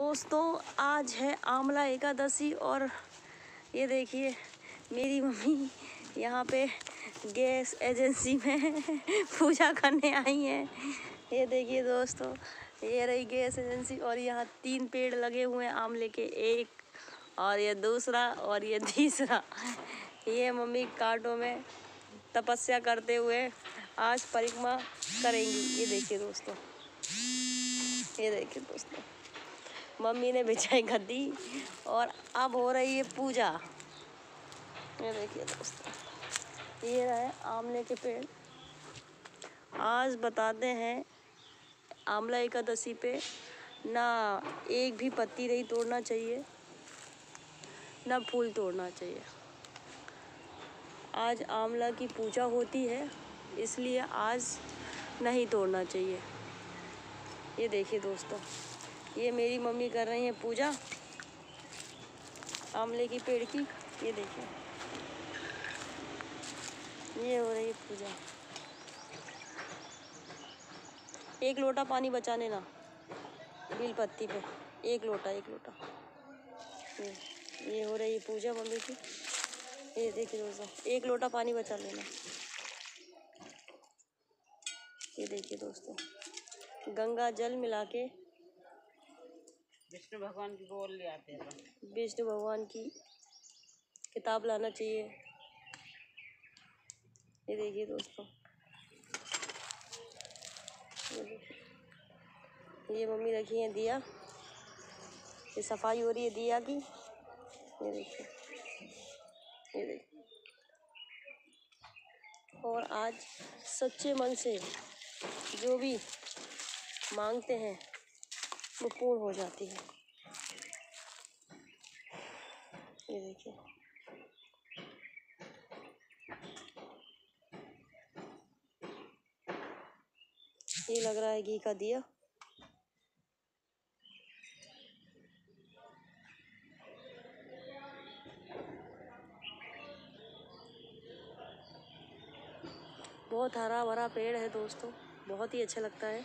दोस्तों, आज है आमला एकादशी और ये देखिए, मेरी मम्मी यहाँ पे गैस एजेंसी में पूजा करने आई हैं। ये देखिए दोस्तों, ये रही गैस एजेंसी और यहाँ तीन पेड़ लगे हुए हैं आमले के, एक और ये दूसरा और ये तीसरा। ये मम्मी कांटों में तपस्या करते हुए आज परिक्रमा करेंगी। ये देखिए दोस्तों, ये देखिए दोस्तों। मम्मी ने बिछाई गद्दी और अब हो रही है पूजा। ये देखिए दोस्तों, ये रहे आमले के पेड़। आज बताते हैं आमला एकादशी पे ना एक भी पत्ती नहीं तोड़ना चाहिए, ना फूल तोड़ना चाहिए। आज आमला की पूजा होती है, इसलिए आज नहीं तोड़ना चाहिए। ये देखिए दोस्तों ये मेरी मम्मी कर रही हैं पूजा। आमले की पेड़ की, ये देखिए। ये हो रही है पूजा। एक लोटा पानी बचा लेना बिल पत्ती पे। एक लोटा एक लोटा। ये हो रही है पूजा मम्मी की। ये देखिए दोस्तों एक लोटा पानी बचा लेना। ये देखिए दोस्तों, गंगा जल मिला के विष्णु भगवान की बोल ले आते हैं विष्णु भगवान की किताब लाना चाहिए। ये देखिए दोस्तों। ये मम्मी रखी है दिया। ये सफ़ाई हो रही है दिया की। ये देखिए। ये देखिए। और आज सच्चे मन से जो भी मांगते हैं पूर्ण हो जाती है। ये देखिए। ये लग रहा है घी का दिया। बहुत हरा भरा पेड़ है दोस्तों, बहुत ही अच्छा लगता है।